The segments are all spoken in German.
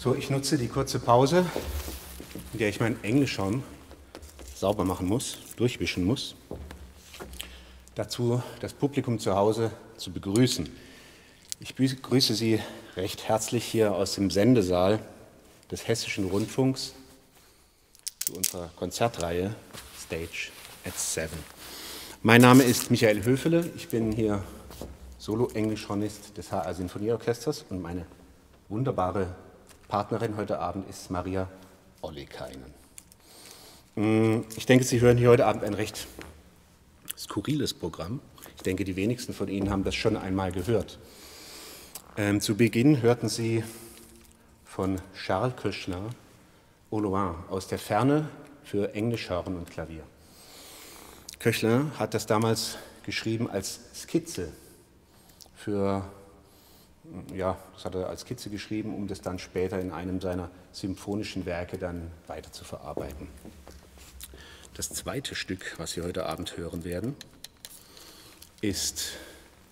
So, ich nutze die kurze Pause, in der ich meinen Englischschaum sauber machen muss, durchwischen muss. Dazu das Publikum zu Hause zu begrüßen. Ich begrüße Sie recht herzlich hier aus dem Sendesaal des Hessischen Rundfunks zu unserer Konzertreihe Stage at Seven. Mein Name ist Michael Höfele, ich bin hier Solo-Englisch-Hornist des HR Sinfonieorchesters und meine wunderbare Partnerin heute Abend ist Maria Ollikainen. Mm, ich denke, Sie hören hier heute Abend ein recht skurriles Programm. Ich denke, die wenigsten von Ihnen haben das schon einmal gehört. Ähm, zu Beginn hörten Sie von Charles Köchler Au loin, aus der Ferne für Englischhören und Klavier. Köchler hat das damals geschrieben als Skizze für ja, das hat er als Skizze geschrieben, um das dann später in einem seiner symphonischen Werke dann weiter zu verarbeiten. Das zweite Stück, was Sie heute Abend hören werden, ist,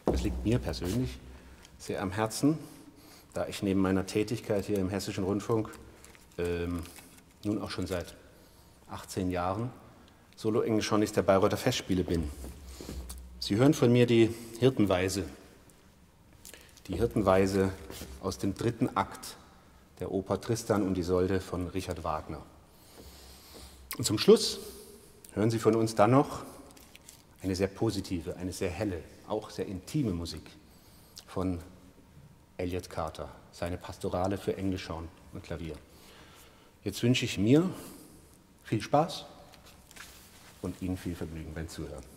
das liegt mir persönlich sehr am Herzen, da ich neben meiner Tätigkeit hier im Hessischen Rundfunk ähm, nun auch schon seit 18 Jahren Solo-Englischhornist der Bayreuther Festspiele bin. Sie hören von mir die Hirtenweise die Hirtenweise aus dem dritten Akt der Oper Tristan und Isolde von Richard Wagner. Und zum Schluss hören Sie von uns dann noch eine sehr positive, eine sehr helle, auch sehr intime Musik von Elliot Carter, seine Pastorale für Englischhorn und Klavier. Jetzt wünsche ich mir viel Spaß und Ihnen viel Vergnügen beim Zuhören.